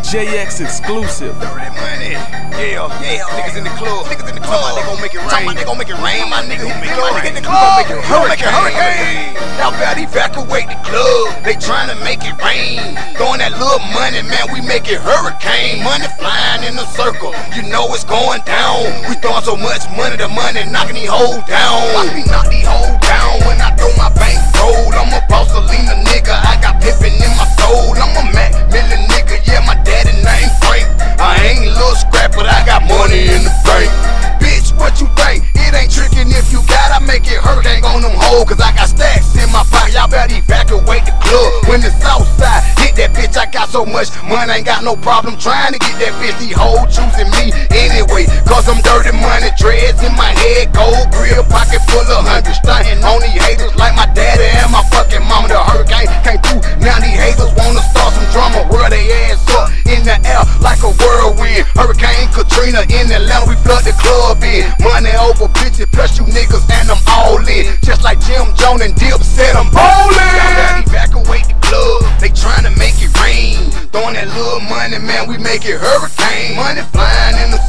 JX exclusive. Dirty money. Yeah, yeah. Niggas in the club. Niggas in the club. They gon' make it rain. They gon' make it rain. My nigga hit the club. Hit the club. Make it hurricane. Y'all better evacuate the club. They tryna make it rain. Throwing that little money, man. We make it hurricane. Money flying in a circle. You know it's going down. We throwing so much money, the money knocking these hoes down. Watch me knock these hoes down when I so much money, ain't got no problem trying to get that bitch. These hoes choosing me anyway, cause I'm dirty money, dreads in my head, gold grill, pocket full of hundreds. Stunting on these haters like my daddy and my fucking mama. The hurricane came through, now these haters wanna start some drama. Whirl they ass up in the air like a whirlwind. Hurricane Katrina in Atlanta, we flood the club in. Money over bitches, plus you niggas, and I'm all in. Just like Jim Jones and Dipset, I'm bowling. Throwing that little money, man, we make it hurricane. Money flying in a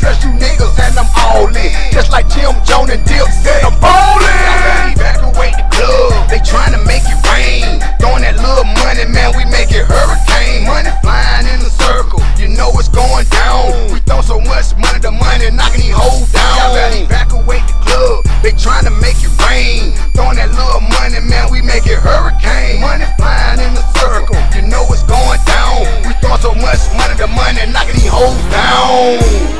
Cause you niggas and I'm all in. Just like Jim Jones and Dipset, I'm ballin'. Evacuate the club, they trying to make it rain. Throwing that little money, man, we make it hurricane. Money flying in a circle, you know it's going down. We throw so much money, the money knocking these hoes down. Evacuate the club, they trying to make it rain. Throwing that little money, man, we make it hurricane. Money flying in a circle, you know it's going down. We throw so much money, the money knocking these hoes down.